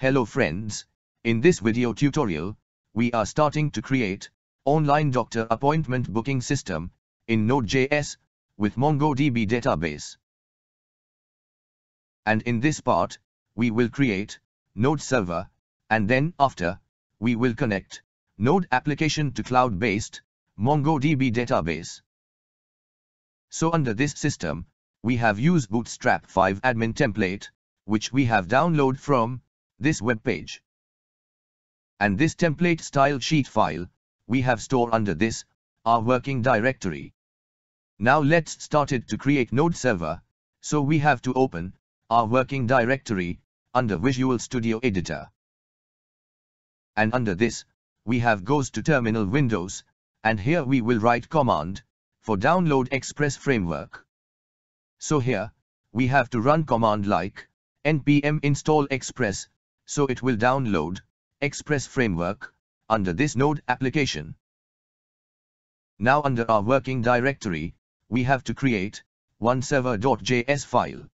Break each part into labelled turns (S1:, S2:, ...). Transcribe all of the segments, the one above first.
S1: Hello friends, in this video tutorial, we are starting to create online doctor appointment booking system in Node.js with MongoDB database. And in this part, we will create Node server, and then after, we will connect Node application to cloud-based MongoDB database. So under this system, we have used Bootstrap 5 admin template, which we have downloaded from this web page. And this template style sheet file, we have stored under this, our working directory. Now let's start it to create node server, so we have to open, our working directory, under Visual Studio Editor. And under this, we have goes to terminal windows, and here we will write command, for download Express Framework. So here, we have to run command like, npm install express, so it will download Express Framework under this node application. Now under our working directory, we have to create one server.js file.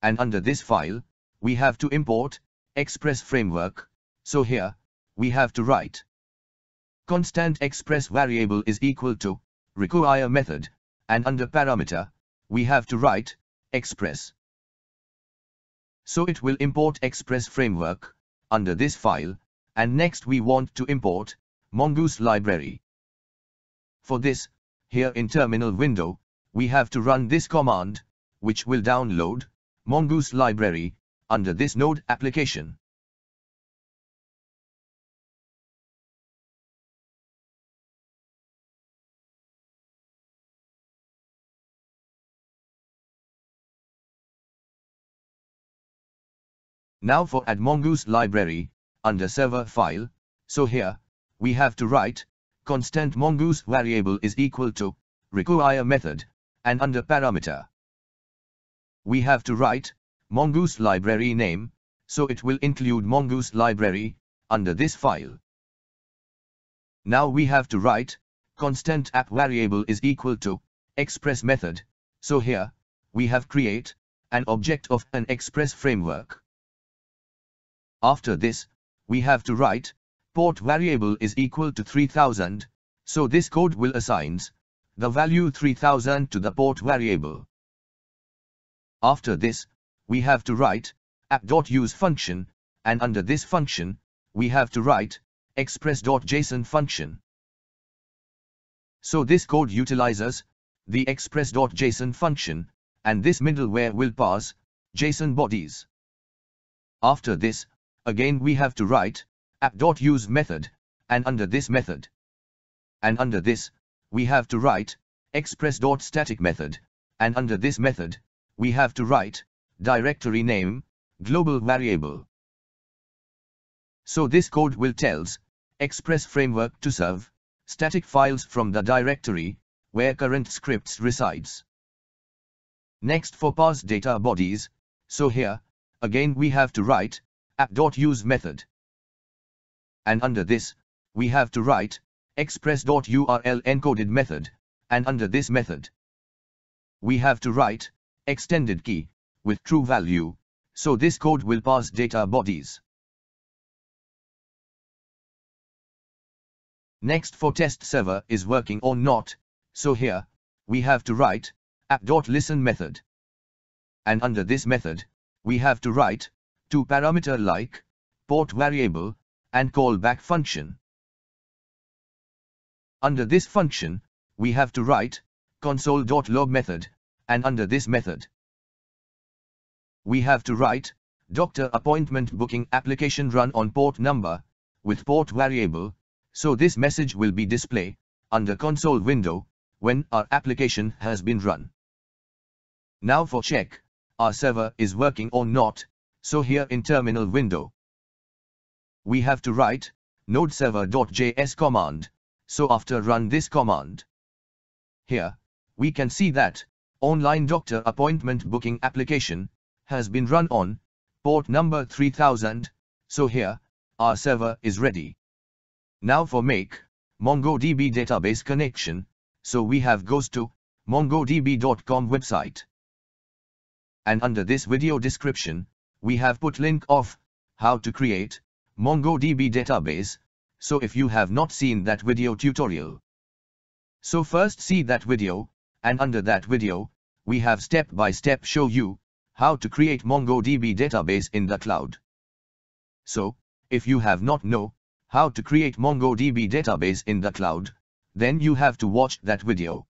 S1: And under this file, we have to import Express Framework, so here, we have to write constant express variable is equal to require method, and under parameter, we have to write express. So it will import Express Framework under this file, and next we want to import Mongoose library. For this, here in terminal window, we have to run this command, which will download Mongoose library under this node application. Now for add mongoose library, under server file, so here, we have to write, constant mongoose variable is equal to, require method, and under parameter. We have to write, mongoose library name, so it will include mongoose library, under this file. Now we have to write, constant app variable is equal to, express method, so here, we have create, an object of an express framework. After this, we have to write, port variable is equal to 3000, so this code will assigns the value 3000 to the port variable. After this, we have to write app.use function, and under this function, we have to write express.json function. So this code utilizes the express.json function, and this middleware will pass JSON bodies. After this, Again we have to write app.use method, and under this method. And under this, we have to write express.static method, and under this method, we have to write directory name, global variable. So this code will tells Express framework to serve static files from the directory where current scripts resides. Next for parse data bodies, so here, again we have to write app.use method. And under this, we have to write express.url encoded method, and under this method, we have to write extended key with true value, so this code will pass data bodies. Next for test server is working or not, so here, we have to write app.listen method. And under this method, we have to write two parameter like port variable and callback function. Under this function, we have to write console.log method, and under this method, we have to write doctor appointment booking application run on port number with port variable, so this message will be display under console window when our application has been run. Now for check, our server is working or not, so here in terminal window, we have to write node server.js command. So after run this command, here, we can see that online doctor appointment booking application has been run on port number 3000. So here, our server is ready. Now for make MongoDB database connection, so we have goes to mongodb.com website. and under this video description, we have put link of how to create MongoDB database, so if you have not seen that video tutorial. So first see that video, and under that video, we have step by step show you how to create MongoDB database in the cloud. So, if you have not know how to create MongoDB database in the cloud, then you have to watch that video.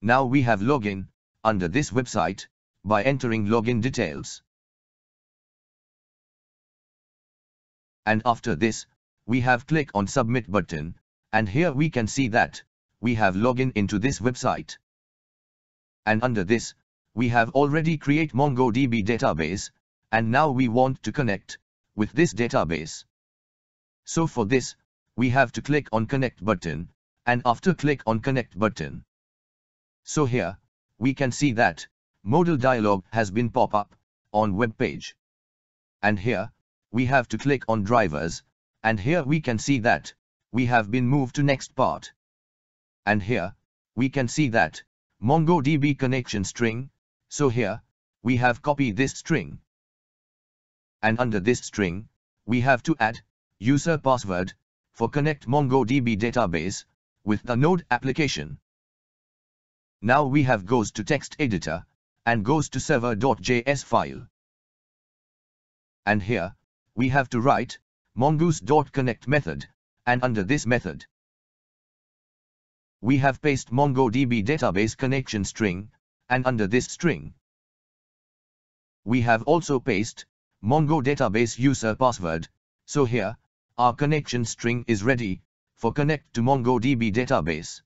S1: Now we have login under this website by entering login details. And after this, we have click on submit button, and here we can see that we have login into this website. And under this, we have already create MongoDB database, and now we want to connect with this database. So for this, we have to click on connect button, and after click on connect button. So here, we can see that modal dialog has been pop up on web page. And here, we have to click on drivers, and here we can see that we have been moved to next part. And here, we can see that MongoDB connection string, so here, we have copy this string. And under this string, we have to add user password for connect MongoDB database with the node application. Now we have goes to text editor and goes to server.js file. And here, we have to write mongoose.connect method, and under this method, we have paste MongoDB database connection string, and under this string, we have also paste Mongo database user password, so here, our connection string is ready for connect to MongoDB database.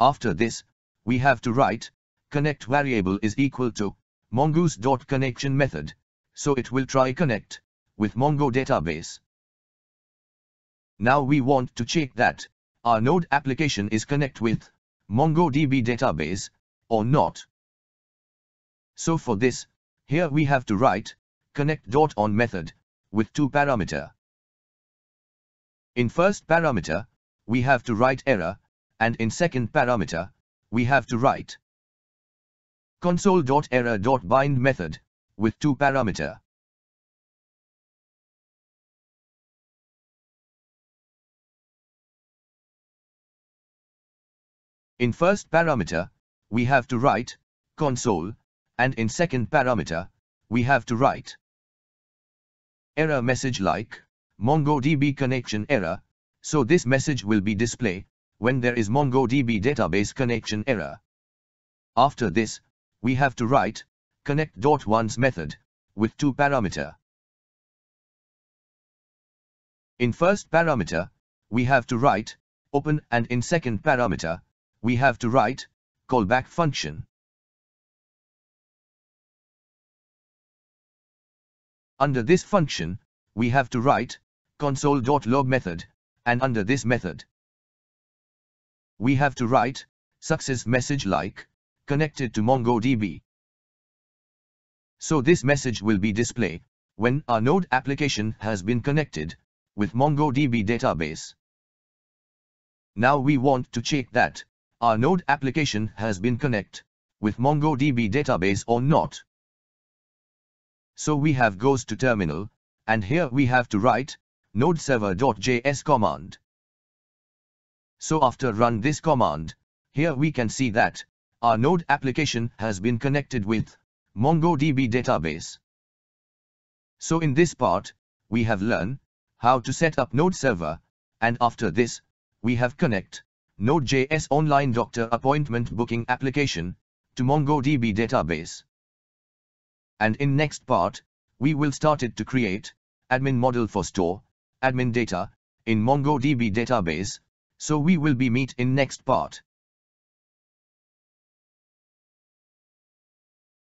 S1: After this, we have to write connect variable is equal to mongoose.connection method, so it will try connect with Mongo database. Now we want to check that our node application is connect with MongoDB database or not. So for this, here we have to write connect.on method with two parameter. In first parameter, we have to write error, and in second parameter, we have to write console.error.bind method with two parameter. In first parameter, we have to write console, and in second parameter, we have to write error message like MongoDB connection error, so this message will be display when there is MongoDB database connection error. After this, we have to write connect dot once method with two parameter. In first parameter, we have to write open and in second parameter, we have to write callback function. Under this function, we have to write console.log method, and under this method, we have to write success message like connected to MongoDB. So this message will be displayed when our node application has been connected with MongoDB database. Now we want to check that our node application has been connect with MongoDB database or not. So we have goes to terminal, and here we have to write node server.js command. So after run this command, here we can see that our node application has been connected with MongoDB database. So in this part, we have learned how to set up node server, and after this, we have connect Node.js online doctor appointment booking application to MongoDB database. And in next part, we will start it to create admin model for store admin data in MongoDB database. So we will be meet in next part.